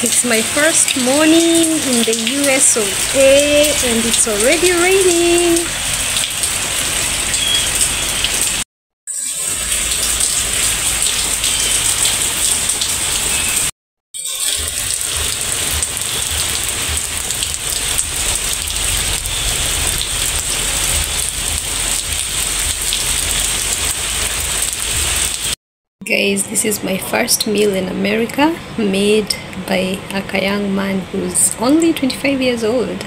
It's my first morning in the US of A and it's already raining. Guys, this is my first meal in America made by a young man who's only 25 years old.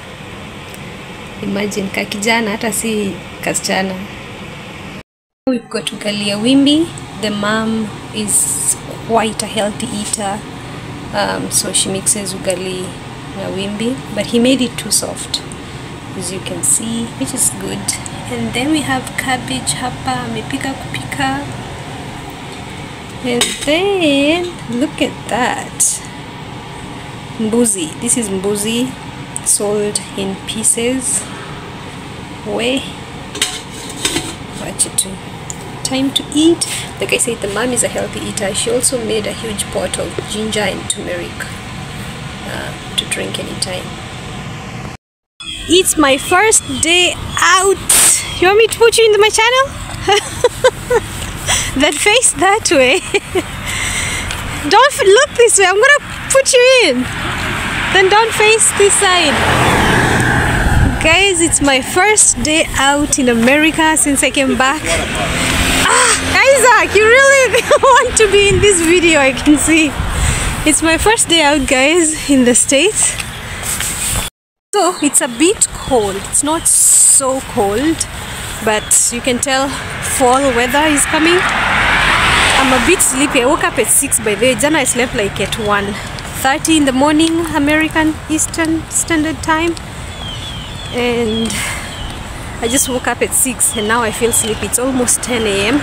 Imagine kakijana hata si kasichana. We've got ugali ya wimbi. The mom is quite a healthy eater. Um, so she mixes ugali na wimbi, but he made it too soft as you can see, which is good. And then we have cabbage hapa, amepika kupika. And then look at that. Mbuzi. This is mbuzi sold in pieces. Way. Watch it too. Time to eat. Like I said, the mom is a healthy eater. She also made a huge pot of ginger and turmeric uh, to drink anytime. It's my first day out. You want me to put you into my channel? that face that way. don't look this way. I'm gonna put you in. Then don't face this side. Guys, it's my first day out in America since I came back. Ah, Isaac, you really want to be in this video, I can see. It's my first day out, guys, in the States. So, it's a bit cold. It's not so cold, but you can tell fall weather is coming. I'm a bit sleepy. I woke up at 6 by the way. Jana I slept like at 1.30 in the morning American Eastern Standard Time. And I just woke up at 6 and now I feel sleepy. It's almost 10 a.m.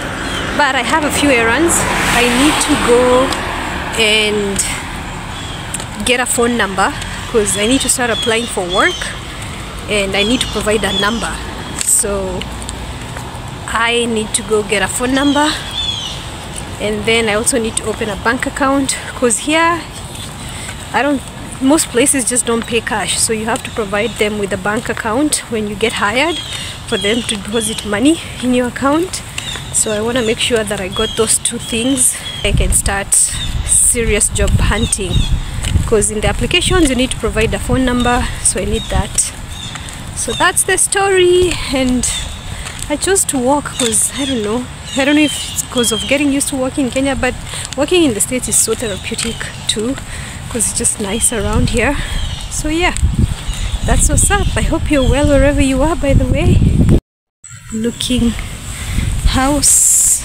But I have a few errands. I need to go and get a phone number because I need to start applying for work and I need to provide a number. So I need to go get a phone number and then I also need to open a bank account because here I don't most places just don't pay cash so you have to provide them with a bank account when you get hired for them to deposit money in your account. So I want to make sure that I got those two things. I can start serious job hunting because in the applications you need to provide a phone number so I need that. So that's the story and I chose to walk because I don't know I don't know if it's because of getting used to walking in Kenya but walking in the States is so therapeutic too because it's just nice around here. So yeah that's what's up. I hope you're well wherever you are by the way. Looking house.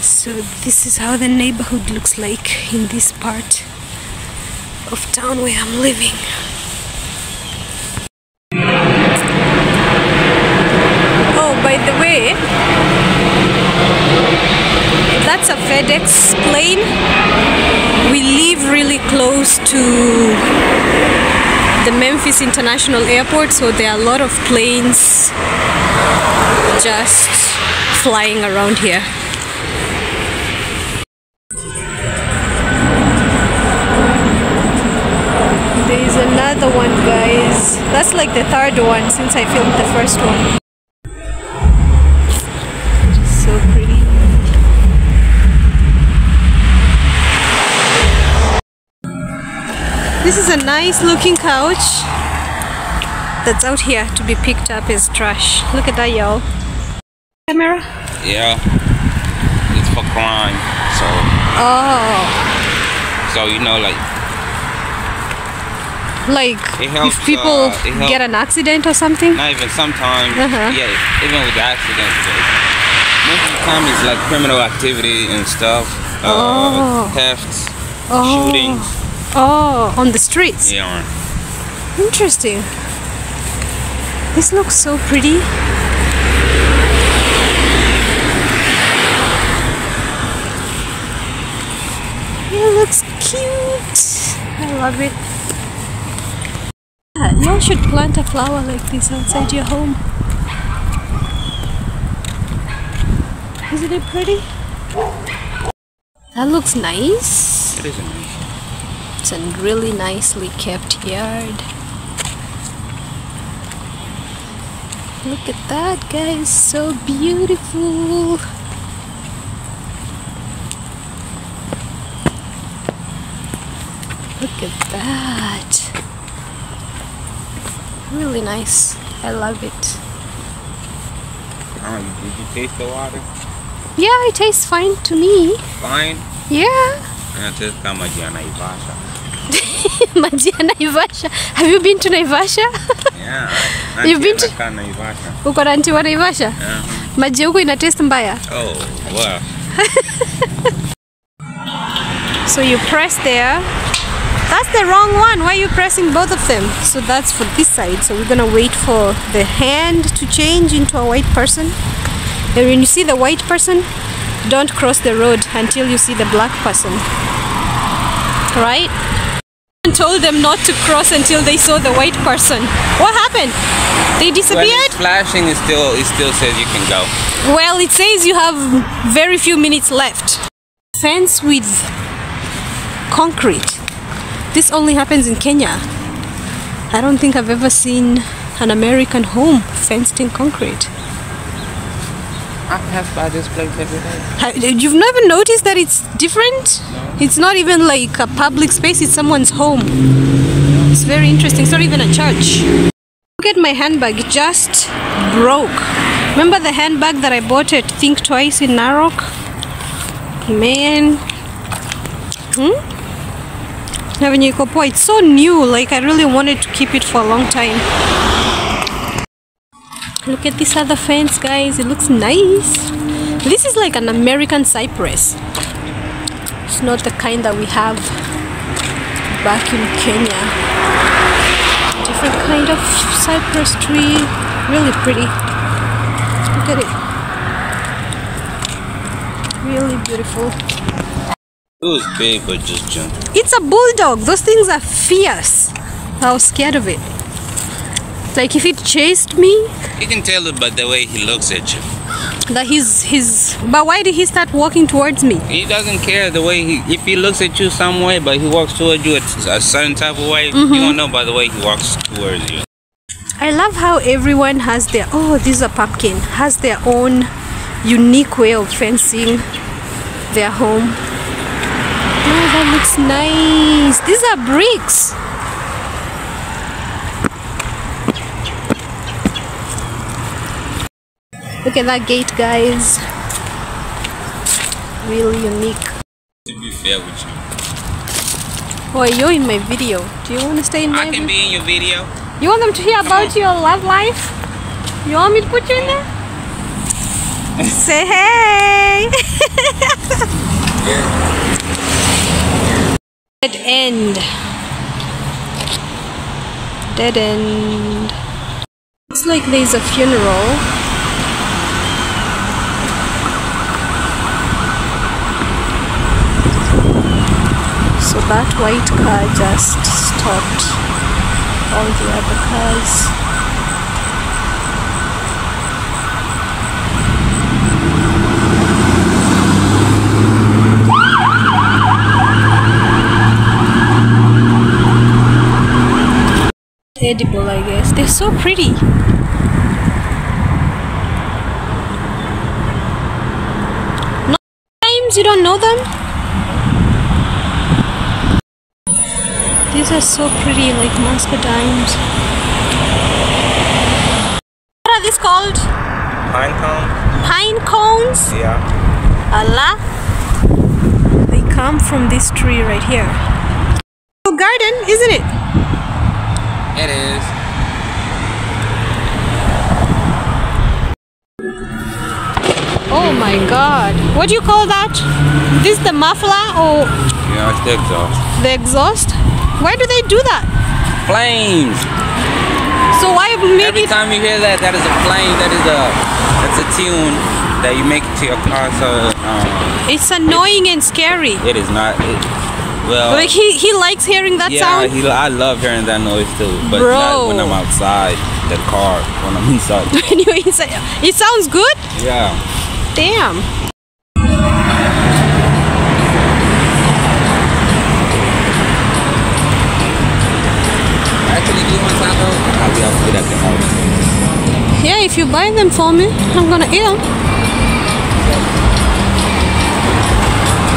So this is how the neighborhood looks like in this part of town where I'm living that's a FedEx plane we live really close to the Memphis International Airport so there are a lot of planes just flying around here There is another one, guys. That's like the third one since I filmed the first one. This is a nice looking couch that's out here to be picked up as trash. Look at that, y'all. Camera? Yeah. It's for crime. So Oh, so you know like like It helps, if people uh, it help- get an accident or something? not even sometimes Uh-huh. yeah, even with the accidents but most of the time it's like criminal activity and stuff. Uh Oh. thefts, Oh. shootings. Oh, on the streets. Yeah. Interesting. This looks so pretty. It looks cute. I love it. Yeah, You should plant a flower like this outside your home. Isn't it pretty? That looks nice. It is nice. It's a really nicely kept yard. Look at that, guys. So beautiful. Look at that. Really nice. I love it. You- did you taste the water? Yeah, it tastes fine to me. Fine. Yeah. Inateska kama ya Naivasha. Maji ya Naivasha. Have you been to Naivasha? Yeah. You've been to- Naivasha. Uko na anti wa Naivasha? Yeah. Maji huko ina taste mbaya. Oh, wow. So you press there. That's the wrong one. Why are you pressing both of them? So that's for this side. So we're gonna wait for the hand to change into a white person. And when you see the white person, don't cross the road until you see the black person. Right? Told them not to cross until they saw the white person. What happened? They disappeared? flashing, it still it still says you can go. Well, it says you have very few minutes left. Fence with concrete. This only happens in Kenya. I don't think I've ever seen an American home fenced in concrete. I pass by this place every day. You've never noticed that it's different? It's not even like a public space, it's someone's home. It's very interesting. It's not even a church. Look at my handbag, it just broke. Remember the handbag that I bought at Think Twice in Narok? Man. Hmm? Na venye iko poa, It's so new, like I really wanted to keep it for a long time. Look at this other fence, guys. It looks nice. This is like an American cypress. It's not the kind that we have back in Kenya. Different kind of cypress tree. Really pretty. Look at it. Really beautiful. It was big, but just jumped. It's a bulldog. Those things are fierce. I was scared of it. Like if he chased me, You can tell it by the way he looks at you. that he's he's. But why did he start walking towards me? He doesn't care the way he. If he looks at you some way, but he walks towards you a certain type of way, you mm-hmm. won't know by the way he walks towards you. I love how everyone has their oh this is a pumpkin has their own unique way of fencing their home. Oh, that looks nice. These are bricks. Look at that gate, guys. Really unique. To be fair with you, Oh, you're in my video. Do you want to stay in my I can video? be in your video. You want them to hear about your love life? You want me to put you in there? Say hey! Dead end. Dead end. Looks like there's a funeral. So that white car just stopped all the other cars. Edible, I guess. They're so pretty. No names, you don't know them? These are so pretty, like muscadines. What are these called? Pine cones. Pine cones? Yeah. Allah. They come from this tree right here. Oh, garden, isn't it? It is. Oh my god. What do you call that? This the muffler or Yeah, it's the exhaust. the exhaust? Why do they do that? Flames. So why make Every time you hear that, that is a flame. That is a that's a tune that you make to your car. So um, it's annoying and scary. it is not. It, well, Like he, he likes hearing that yeah, sound. he, I love hearing that noise too, but Bro. not when I'm outside the car. When I'm inside. when you're inside. It sounds good? yeah. Damn. If you buy them for me, I'm gonna eat them.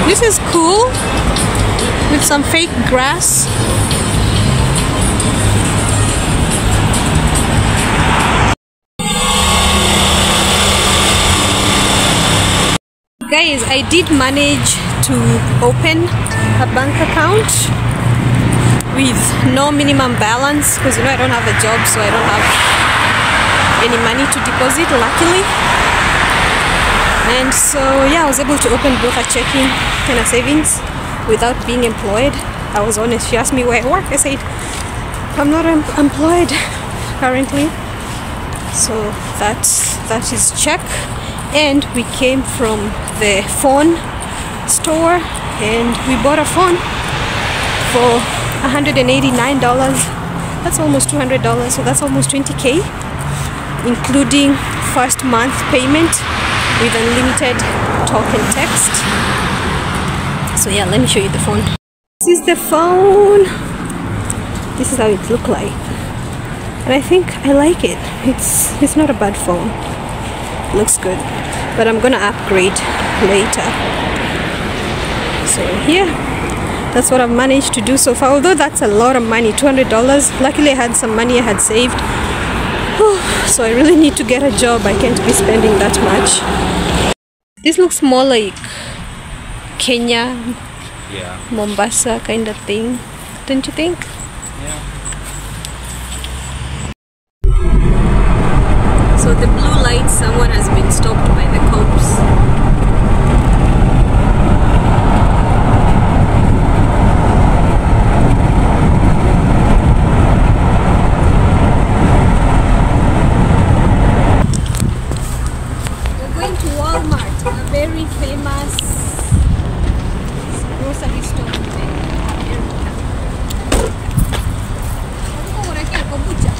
This is cool with some fake grass. Guys, I did manage to open a bank account with no minimum balance because you know I don't have a job so I don't have any money to deposit luckily. And so yeah I was able to open both a checking and a savings without being employed. I was honest she asked me where I work. I said I'm not em- employed currently. So that's that is check. And we came from the phone store and we bought a phone for $189 that's almost $200 so that's almost 20k including first month payment with unlimited talk and text. So yeah let me show you the phone. This is the phone. This is how it look like. And I think I like it. It's it's not a bad phone. Looks good. But I'm gonna upgrade later. So yeah that's what I've managed to do so far although that's a lot of money $200 luckily I had some money I had saved. So I really need to get a job. I can't be spending that much. This looks more like Kenya Yeah. Mombasa kind of thing don't you think? Yeah. So the blue light, someone has been stopped by the cops. We're going to Walmart, a very famous grocery store in America. Kombucha.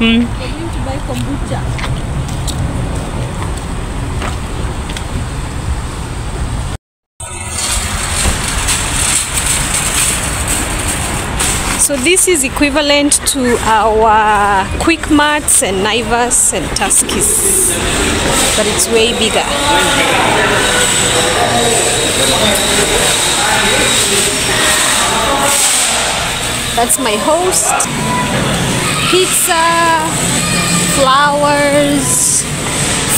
Hmm. We're going to buy kombucha. So this is equivalent to our Quick Marts and Naivas and Tuskies, but it's way bigger. That's my host. Pizza, flowers,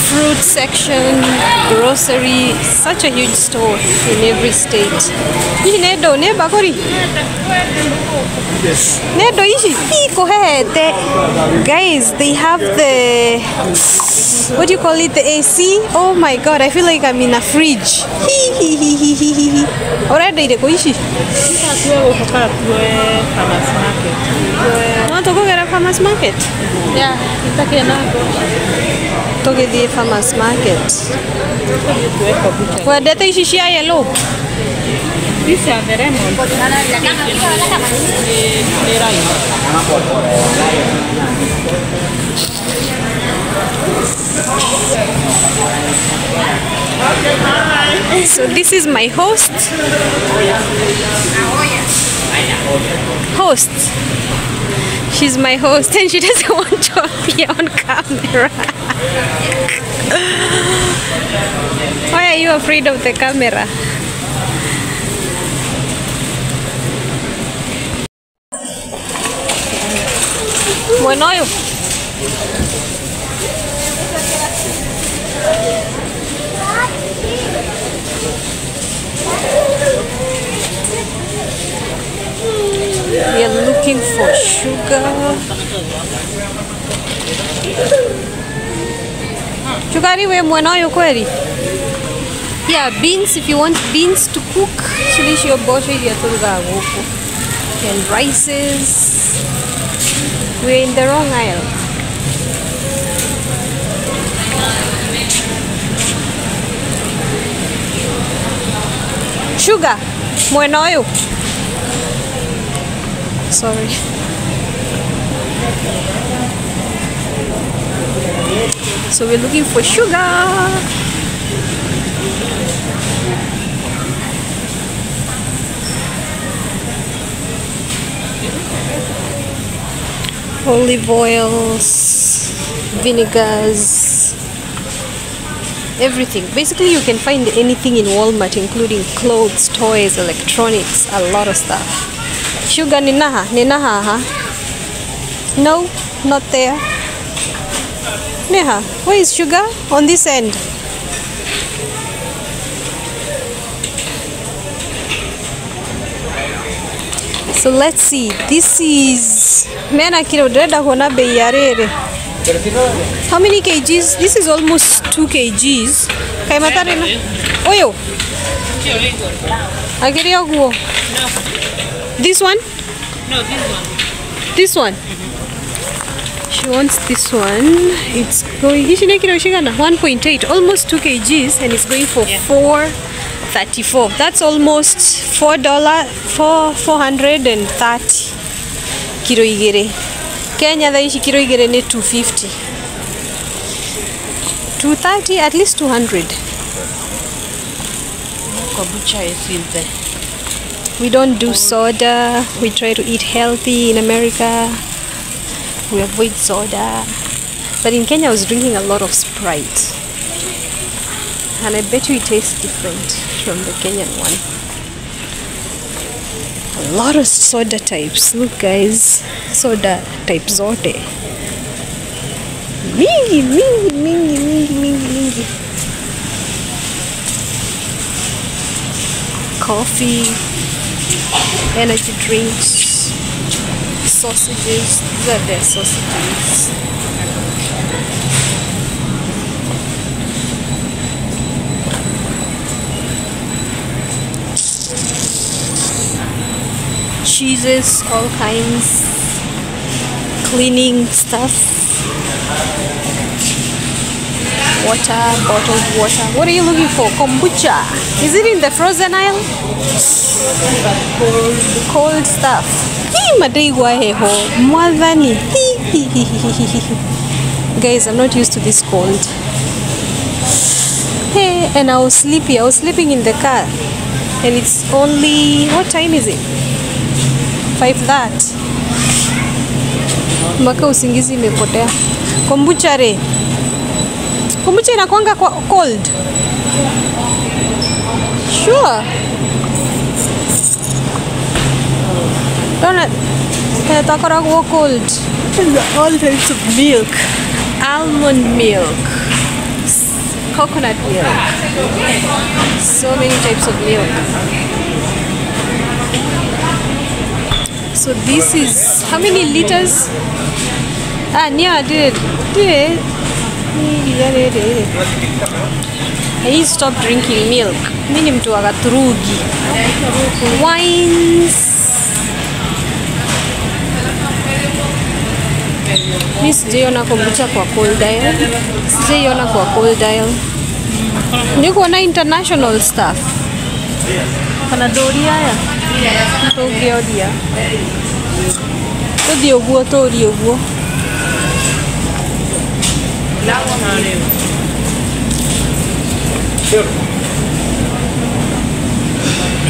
fruit section, grocery, such a huge store in every state. Nedo ici bakori. Nedo ishi iko hete. Guys, they have the what do you call it? The AC. Oh my god, I feel like I'm in a fridge. Hee hee hee hee hee hee hee. Already ire kuishi. No tukugera farmers market. Yeah, itakena Tugithie farmers market. Wendete ici cia yellow? So this is my host. Host. She's my host and she doesn't want to appear on camera. Why are you afraid of the camera? Bueno. We are looking for sugar. Chukari we mwanayo kweli? Yeah, beans if you want beans to cook. Chilisho bosho ili aturuga guku. And rices. We're in the wrong aisle. Sugar. Mwanayo. Sorry. So we're looking for sugar. Olive oils, vinegars, everything. Basically, you can find anything in Walmart, including clothes, toys, electronics, a lot of stuff. Sugar ninaha, ninaha, ha? No, not there. Neha, where is sugar? On this end. So let's see. This is mena kilo ndĩrenda kuona bei ya rĩrĩ. How many kgs? This is almost 2 kgs. Kaĩ matarĩ na ũyũ ũguo. This one? No, this one. This one? She wants this one. It's going, kilo cigana? 1.8, almost 2 kgs and it's going for 434. That's almost 4 dollar, 4, 430 kilo igĩrĩ. Kenya thaa ici kilo igĩrĩ nĩ 250. 230 at least 200. Kombucha is in there. We don't do soda. We try to eat healthy in America. We avoid soda. But in Kenya, I was drinking a lot of Sprite. And I bet you it tastes different from the Kenyan one. A lot of soda types. Look, guys. Soda type zote. Mingi, mingi, mingi, mingi, mingi, mingi. Coffee energy drinks, sausages. These are their sausages. Cheeses, all kinds, cleaning stuff, water, bottled water. What are you looking for? Kombucha. Is it in the frozen aisle? cold, cold stuff. Guys, I'm not used to this cold. Hey, and I was sleepy. I was sleeping in the car, and it's only what time is it? Five that. Mpaka usingizi imepotea. Kombucha re. Kombucha inakwanga kwa cold. Sure. Donut. Takoragwo cold. All types of milk. Almond milk. Coconut milk. So many types of milk. So this is how many liters? Ah, yeah, did did. he stopped to stop drinking milk. Mimi ni mtu wa Gaturugi. Wines. Mi sijaiona kombucha kwa cold dial. Sijaiona kwa cold dial. Nikuona international stuff. Kana doria aya.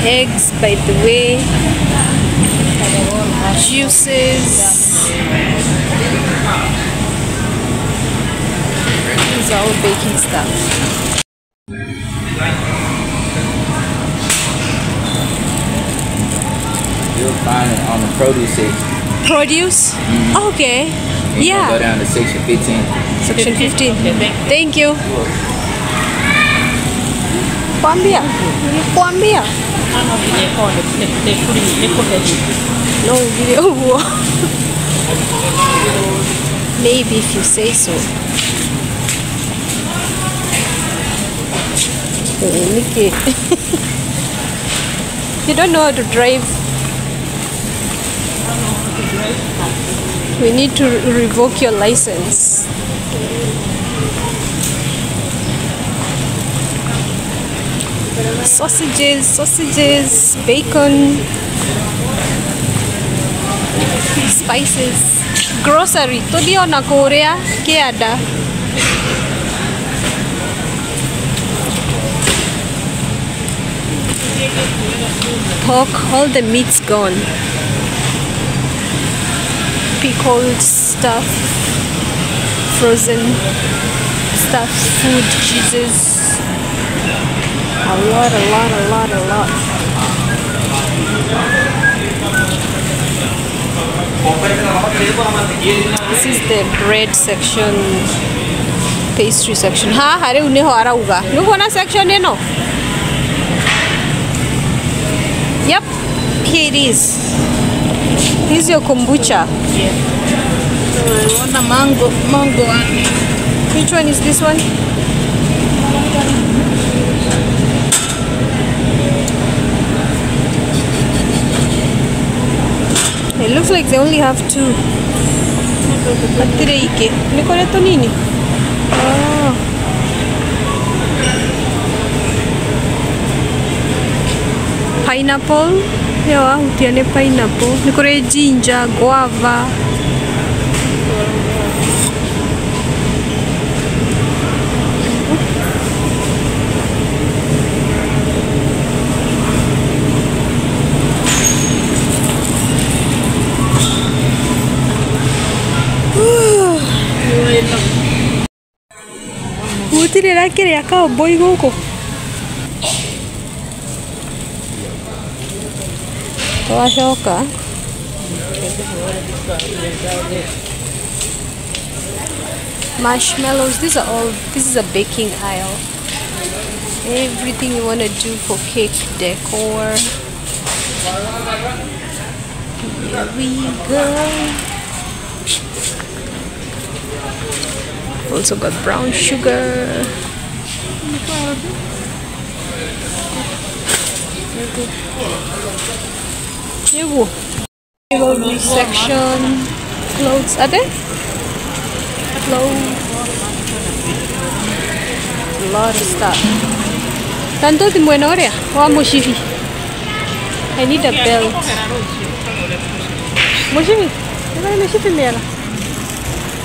Eggs, by the way. Juices. These are all baking stuff. You'll find it on the produce section. Produce? Okay. Go Yeah. Go down to section 15. Section 15. Thank you. Kwambia. Kwambia. No, vile huo. Maybe if you say so. Eh, Nikki. you don't know how to drive. We need to re- revoke your license. Sausages, sausages, bacon, spices, grocery. Tuliona kuria kiada. Pork, all the meat's gone. Pickled stuff, frozen stuff, food, cheeses. A lot, a lot, a lot, a lot. This is the bread section, pastry section. Haha rĩu niho arauga. Nĩũkuona section ĩno? Yep, here it is. Here's your kombucha. Naona mango, mango wake. Which one is this one? It looks like they only have two. Atire ike. Nikoreto nini? Oh. Pineapple. Yo, wahutia nĩ pineapple. Nĩ kũrĩ ginger, guava. Gũtirĩ rakĩrĩa kaũmbũi gũkũ. Marshmallows, these are all, this is a baking aisle. Everything you want to do for cake decor. Here we go. Also got brown sugar. Ew. Jewelry section. Clothes. There? Clothes. A lot of stuff. Tanto ti buena hora. Wa mushifi. I need a belt. Mushifi. Ito mushifi mera.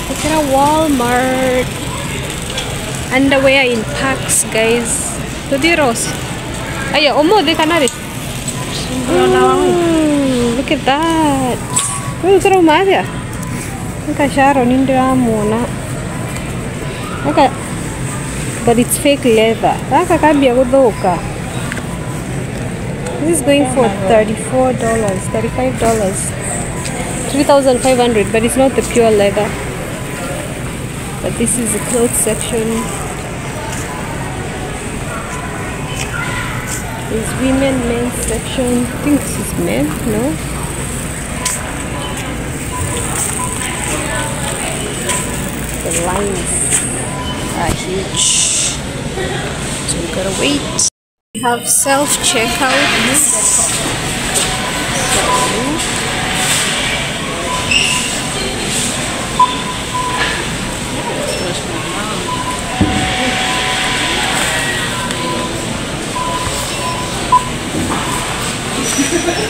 Look at a Walmart. Underwear in packs, guys. Tudiros. Ayo, omo de kanari. Mm, look at that. Wewe utara umathia. Nika Sharon ndiramuona. Aka but it's fake leather. Gaka kambia guthuka. This is going for $34, $35. 3500 but it's not the pure leather. But this is the clothes section. There's women, men's section. I think this is men, no? The lines are uh, huge. So we gotta wait. We have self checkout. So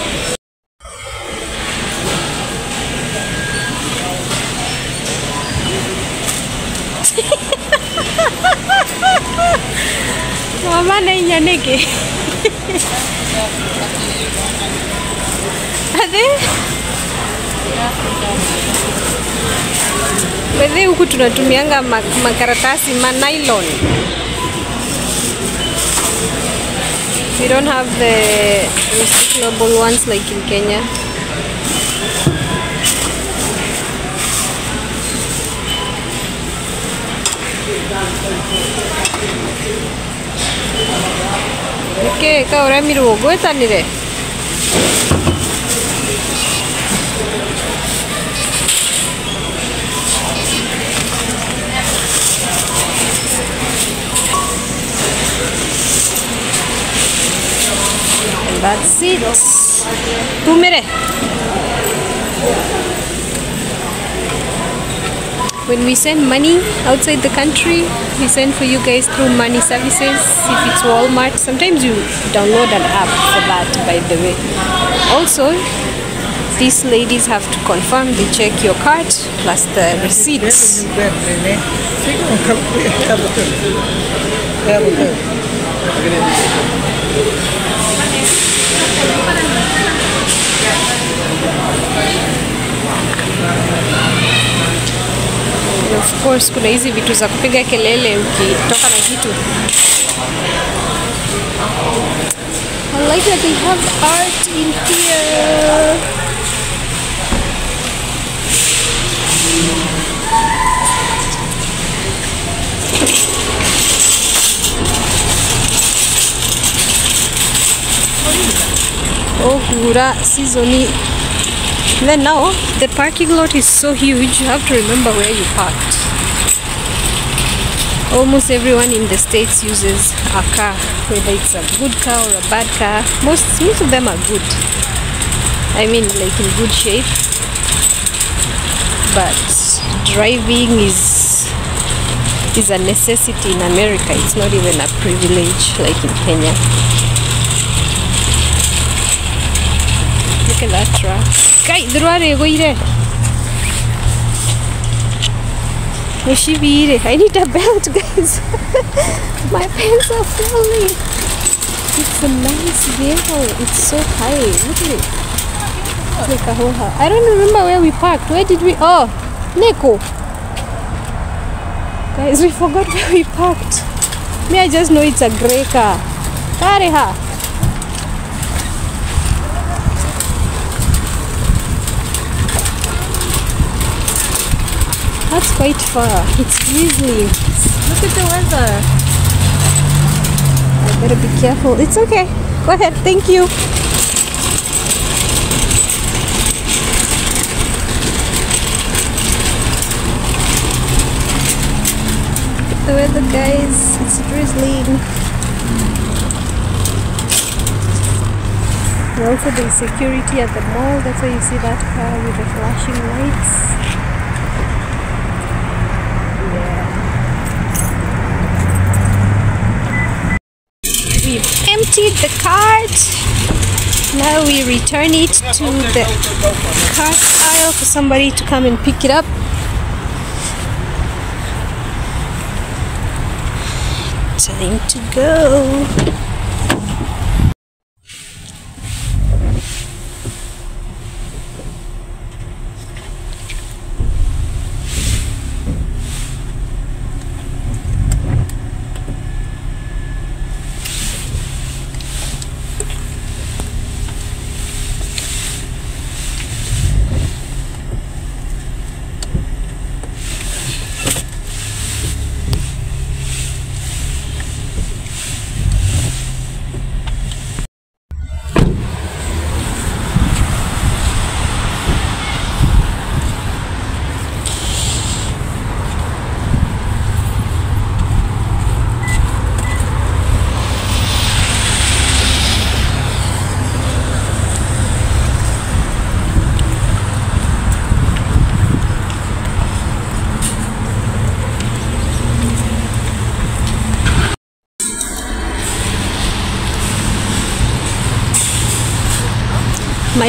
inya niki. Ade? Bedhe huku tunatumianga makaratasi ma nylon. We don't have the recyclable ones like in Kenya. Perché ora mi ruogo e salire. That's it. Tumere. When we send money outside the country, we send for you guys through money services. If it's Walmart, sometimes you download an app for that, by the way. Also, these ladies have to confirm they check your card plus the receipts. And of course kuna hizi vitu za kupiga kelele ukitoka na kitu I like that they have art in here. Ogura season then now the parking lot is so huge you have to remember where you parked. Almost everyone in the states uses a car whether it's a good car or a bad car. Most most of them are good. I mean like in good shape. But driving is is a necessity in america. It's not even a privilege like in kenya truck kai thurware goire Nishibire. I need a belt, guys. My pants are falling. It's a nice vehicle. It's so high. Look at it. Like a whole. I don't remember where we parked. Where did we? Oh, Neko. Guys, we forgot where we parked. Me, I just know it's a grey car. Kareha. That's quite far. It's drizzling. Look at the weather. I better be careful. It's okay. Go ahead. Thank you. The weather, guys. It's drizzling. Also, there's security at the mall. That's why you see that car with the flashing lights. We've emptied the cart. Now we return it to the cart aisle for somebody to come and pick it up. Time to go.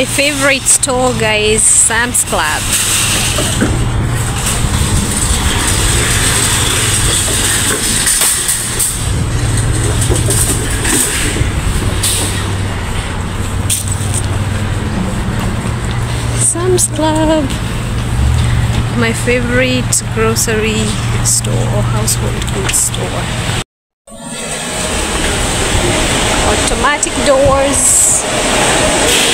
My favorite store, guys, Sam's Club. Sam's Club. My favorite grocery store or household goods store. Automatic doors.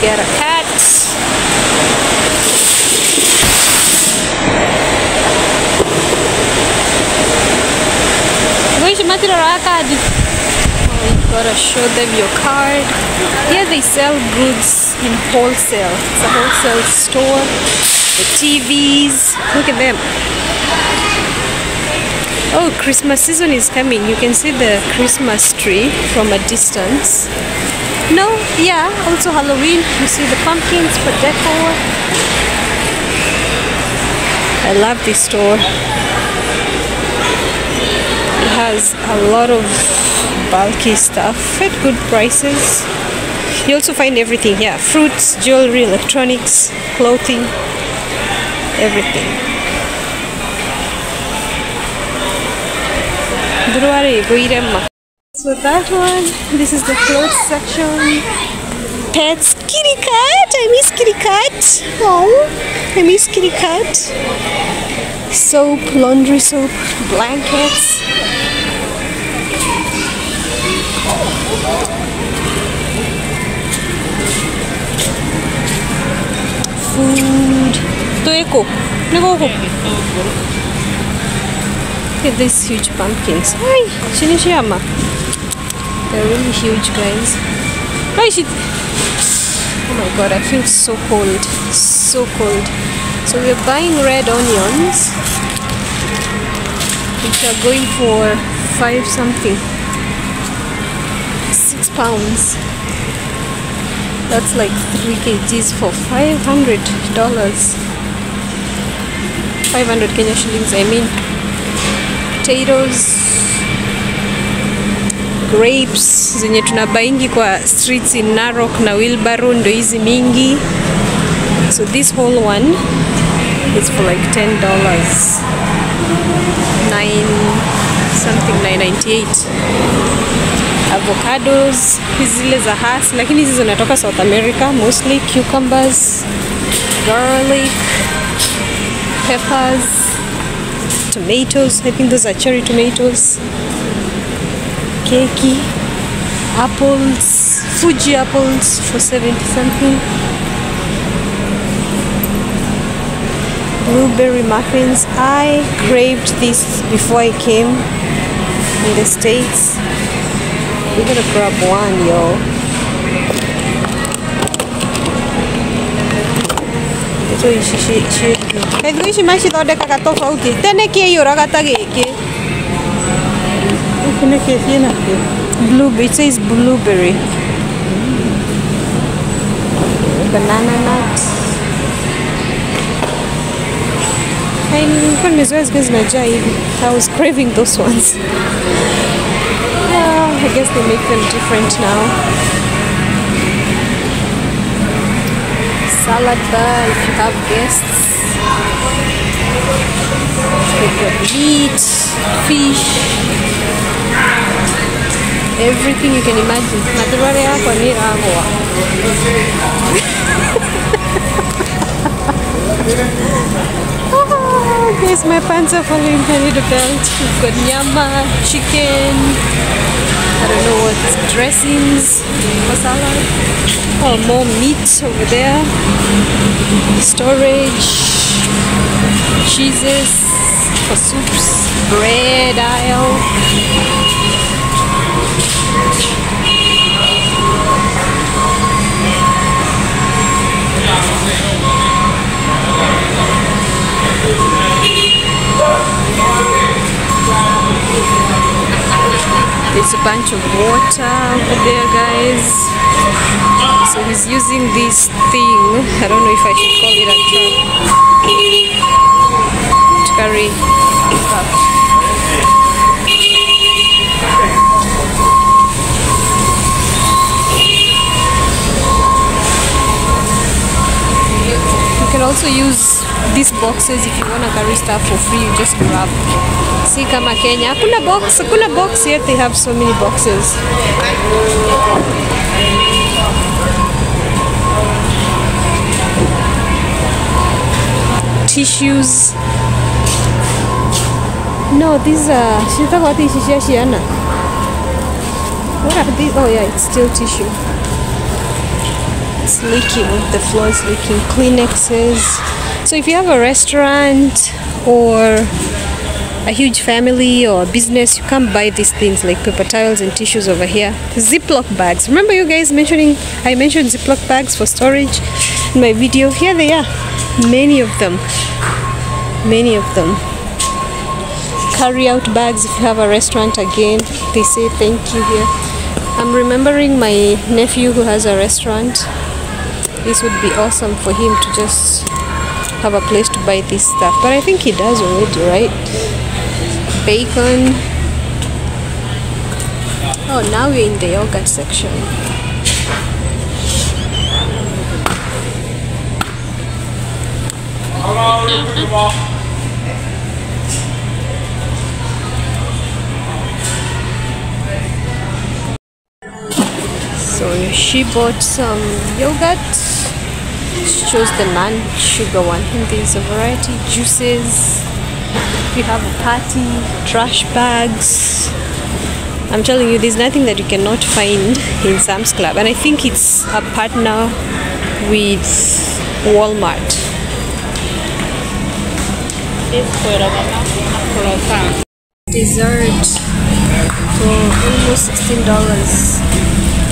Get a cat. Matira. Oh, you gotta show them your card. Here they sell goods in wholesale. It's a wholesale store. The TVs. Look at them. Oh, Christmas season is coming. You can see the Christmas tree from a distance. No, yeah, also Halloween. You see the pumpkins for decor. I love this store. It has a lot of bulky stuff at good prices. You also find everything here fruits, jewelry, electronics, clothing, everything. So that one, this is the clothes section. Pets, kitty cat. I miss kitty cat. Oh, I miss kitty cat. Soap, laundry soap, blankets. Food. Toeko. Nagoko. Look at these huge pumpkins. Hi, Shinishiyama. They're really huge, guys. Hi, shit. Oh my god, I feel so cold. So cold. So we're buying red onions, which are going for five something. Six pounds. That's like three kgs for five hundred dollars. Five hundred Kenya shillings, I mean. Potatoes, grapes zenye tunabaingi kwa streets in Narok na Wilbaru ndo hizi mingi. So this whole one is for like ten dollars. Nine something 998. Avocados zile za Hass, lakini hizi zinatoka South America mostly. Cucumbers, garlic, peppers, tomatoes. I think those are cherry tomatoes. Keki, apples, Fuji apples for 70 something. Blueberry muffins. I craved this before I came in the States. We're gonna grab one, yo. So ici ci ci Ethio ici macithondekaga tofauti tene kĩiyũraga ta gĩkĩ gĩkĩ nĩkĩ ciĩna Blueberry, it says blueberry. Banana nut I'm nilikuwa nimezoea zile zinajaa hivi I was craving those ones. Yeah, I guess they make them different now. Salad bar if you have guests. They've got meat, fish, everything you can imagine. Maturare yako ni agua. Guys, my pants are falling. I need a belt. We've got nyama, chicken. I don't know what dressings for salad. Oh, more meat over there. Storage, cheeses for soups, bread aisle. There's a bunch of water over there, guys. So he's using this thing. I don't know if I should call it a truck. You can also use these boxes if you want to carry stuff for free. You just grab. Si kama Kenya, hakuna box, hakuna box yet they have so many boxes. tissues. No, these are. Shinataka wati shishia shiana. What are these? Oh yeah, it's still tissue. It's leaking. The floor is leaking. Kleenexes. So if you have a restaurant or a huge family or a business, you can't buy these things like paper towels and tissues over here. Ziploc bags. Remember you guys mentioning I mentioned Ziploc bags for storage in my video. Here they are. Many of them. Many of them. Carry out bags if you have a restaurant again. They say thank you here. I'm remembering my nephew who has a restaurant. This would be awesome for him to just have a place to buy this stuff, but I think he does already, right? Bacon. Oh, now we're in the yogurt section. So she bought some yogurt. She chose the non-sugar one and there's a variety juices. If you have a party trash bags. I'm telling you there's nothing that you cannot find in Sam's Club. And I think it's a partner with Walmart. Dessert for almost $16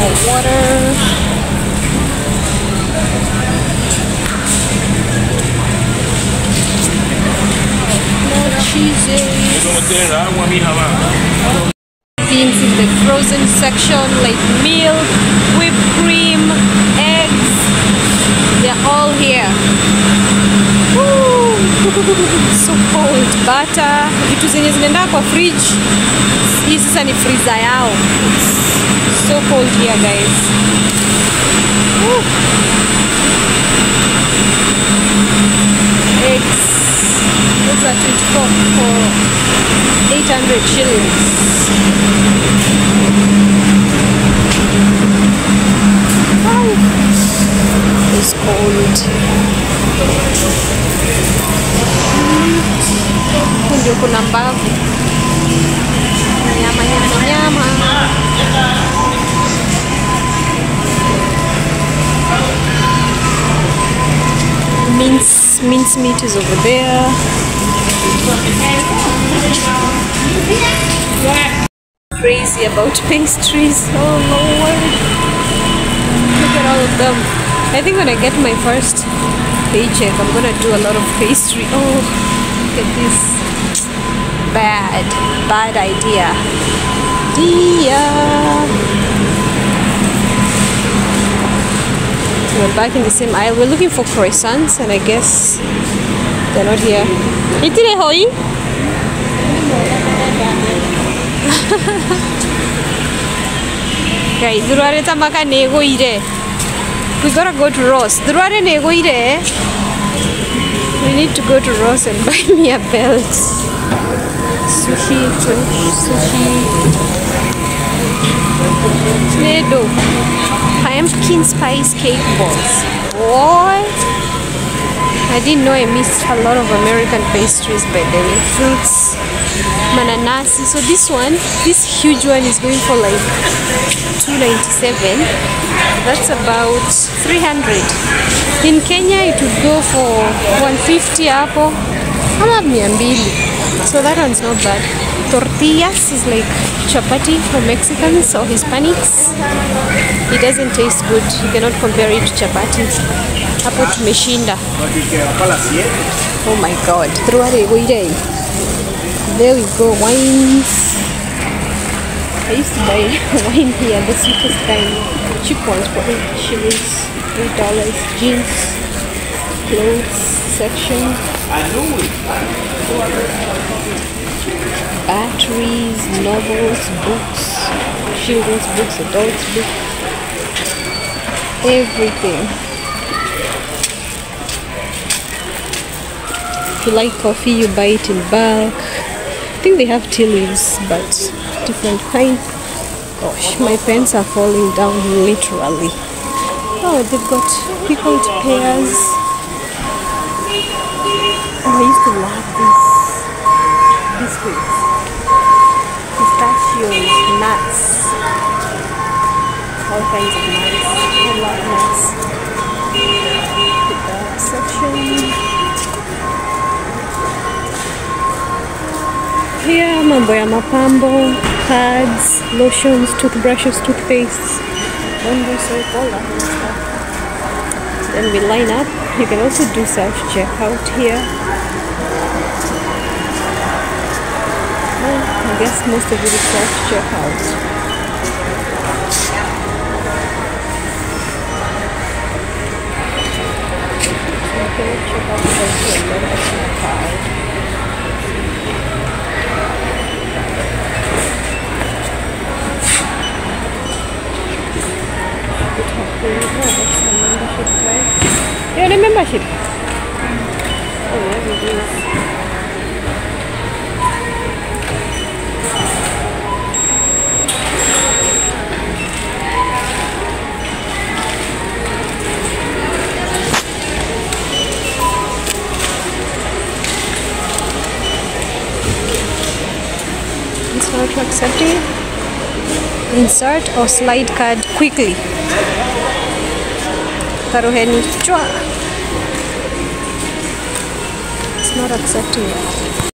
More water. More cheeses. Things in the frozen section like milk, whipped cream, eggs. They're all here. Woo! so cold. Butter, vitu zenye zinaenda kwa fridge. Hii sasa ni freezer yao. It's so cold here guys. Woo! Eggs. Those are 24 for 800 shillings. Wow. It's cold. Huku ndio kuna mbavu. Nyama, nyama, nyama. Mince, mince meat is over there. Crazy about pastries. Oh Lord. Look at all of them. I think when I get my first paycheck, I'm gonna do a lot of pastry. Oh, look at this. Bad, bad idea. Dia. We're back in the same aisle. We're looking for croissants, and I guess they're not here. Itire hoi? Guys, thurare tamaka nego negoire. We gotta go to Ross. Thurare negoire. We need to go to Ross and buy me a belt. Sushi, sushi. Nedo. Pumpkin spice cake balls. What? I didn't know I missed a lot of American pastries by the way. Fruits, mananasi. So this one, this huge one is going for like 297. That's about 300. In Kenya it would go for 150 hapo ama 200. So that one's not bad. Tortillas is like chapati for Mexicans or Hispanics. It doesn't taste good. You cannot compare it to chapati. Hapo tumeshinda. Oh my god. There we go. Wines. I used to buy wine here, the sweetest kind. Cheap ones for 8 shillings, $3. Jeans, clothes section. Batteries, novels, books, children's books, adults books, everything. If you like coffee, you buy it in bulk. I think they have tea leaves, but different kind. Gosh, my pens are falling down literally. Oh, they've got pickled pears. Oh, I used to love this biscuits. All kinds of nuts. I love. The dark section. Here, mambo ya mapambo, pads, lotions, toothbrushes, toothpastes, bamboo soap, all that kind of stuff. Then we line up. You can also do self checkout here. Well, I guess most of you it is self Yeah, the membership. Oh, yes, it is. Insert accepting. Insert or slide card quickly. Karoheni chwa. It's not accepting it.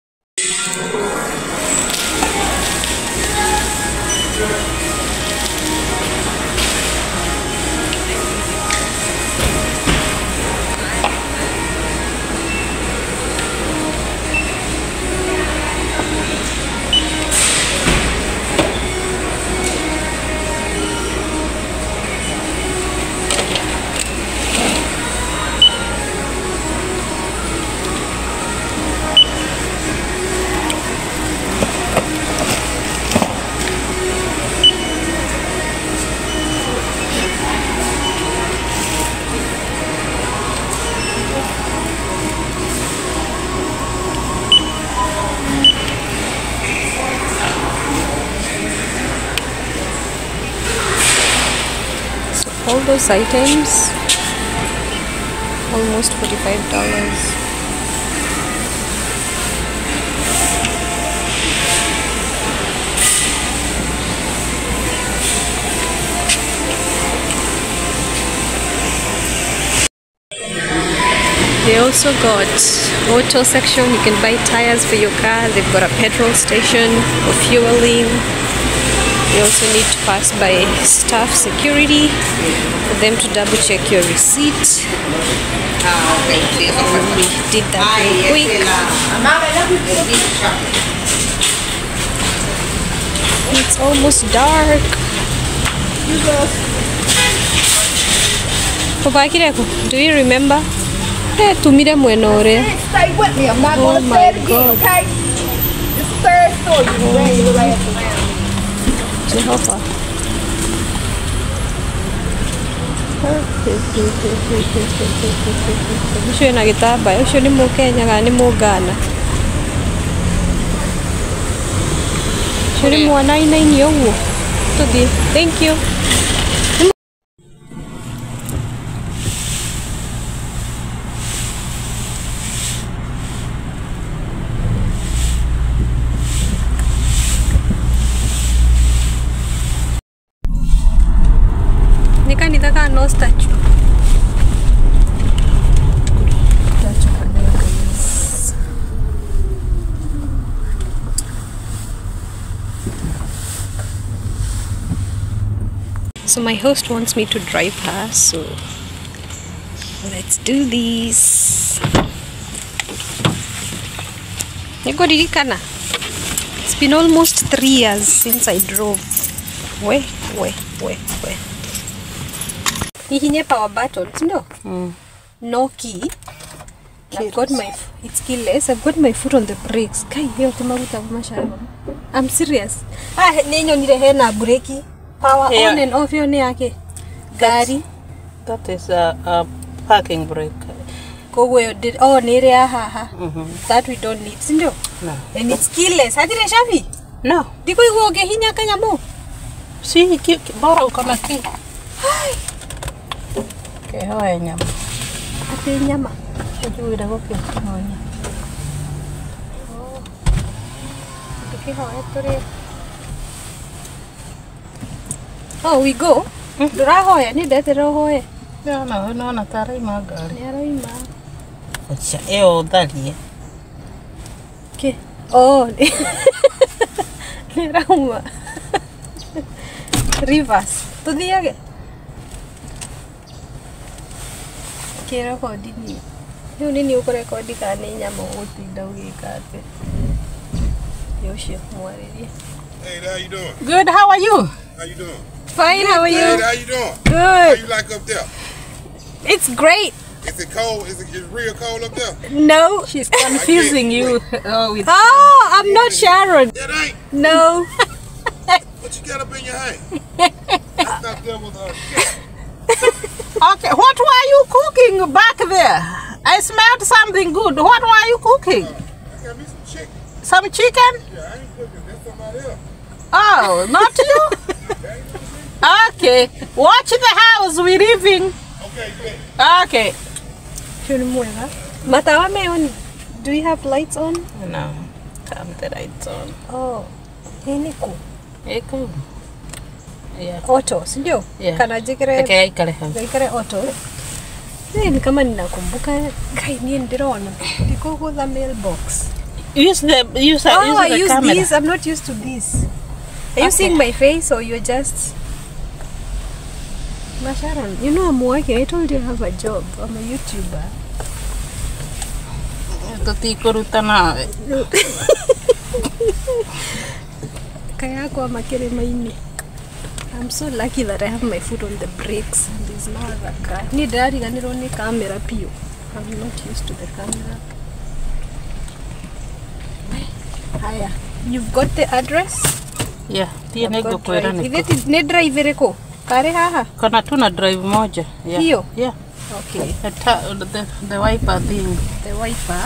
Those items, almost forty-five dollars. They also got auto section. You can buy tires for your car. They've got a petrol station for fueling. You also need to pass by staff security for them to double check your receipt. We did that real quick. It's almost dark. Papa Kireko, do you remember? Eh, tumire mwena uria. Stay with me. I'm not Oh to my say it again, okay? It's third story. You Jehova. Ucio ena gitambaya, ucio ni mukenya kana ni mungana? Ucio ni mwana ainaine uguo? Tuthie. Thank you. So my host wants me to drive her, so let's do this. It's been almost three years since I drove. We, we, we, we. Nihinye power button, no? No key. I've got my it's keyless. I've got my foot on the brakes. Kai, hiyo kimaguta mashara. I'm serious. Ah, nenyo ninyonire hena breki. Power Yeah. on and off hiyo ni yake. Gari. That is a, a parking brake. Koguo did oh ni ya haha. That we don't need, si ndio? No. And it's keyless. Hatire shavi. No. Ndiko igwo ngihinya kanyamu. Si, ki, ki, bora uko na key. Kehoe nyama. Ati nyama. Kijuire gukimonya. Tukihoya turi. Oh, we go. Ndurahoya ni ndetera uhoye. Ndona we nona taraima ngari. Ni araima. Acha, ĩyo ũtharie. Ke. Oh. ni- Ni rauma. Reverse. Tuthiage. Kĩrekodi ni. Rĩu nĩ niĩ ũkũrekodi kana nĩ nyama ũgĩka atĩ. Nĩ ũcio mwarĩrie. Hey, how you doing? Good, how are you? How you doing? Fine, how are Hey, you? how you doing? How you like up there? It's great. Is it cold? Is it is it real cold up there? No. She's confusing you oh, with ah, Oh, I'm not Sharon. It ain't. No. What you got up in your hand? That's not there with her. okay, what were you cooking back there? I smelled something good. What were you cooking? I got me some chicken. Some chicken? Yeah, I ain't cooking. That's somebody else. Oh, not you? Okay. Watch the house we living. Okay, Okay. Okay. Tunamweka. Matawa meon. Do you have lights on? No. Turn the lights on. Oh. Eniku. Eko. Yeah. Auto, si ndio? Yeah. Kana jikire Okay, ikale hapo. gaikare auto. Ni kama ninakumbuka kai nie ndirona. Ndiko the mailbox. Use the use, the- Oh, use I the use camera. this. I'm not used to this. Are you seeing my face or you're just Masharon, you know I'm working. I told you I have a job. I'm a YouTuber. Tutikuruta nawe. Kayako ama kirima-ini. I'm so lucky that I have my foot on the brakes and there's no other car. Ni ndariganirwo ni camera piyo I'm not used to the camera. Haya, you've got the address? Yeah, pia nego kwera niko. Ni drive iriku? Kare haha? Kana tuna drive moja. Yeah. Hiyo? Yeah. Okay. The, ta- the, the wiper thing. The wiper.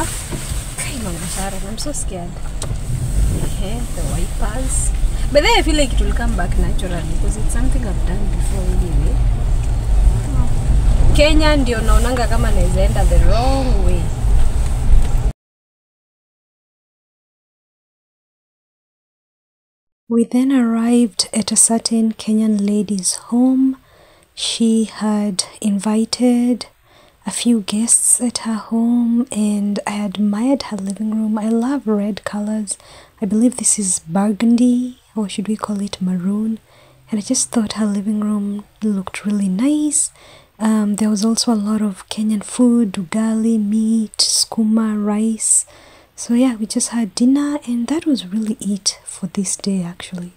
Kai mshara. I'm so scared. Yeah, the wipers. But then I feel like it will come back naturally because it's something I've done before anyway. Kenya ndio naonanga kama naweza enda the wrong way. We then arrived at a certain Kenyan lady's home. She had invited a few guests at her home and I admired her living room. I love red colors. I believe this is burgundy or should we call it maroon? And I just thought her living room looked really nice. Um, there was also a lot of Kenyan food, ugali, meat, skuma, rice. So yeah, we just had dinner and that was really it for this day actually.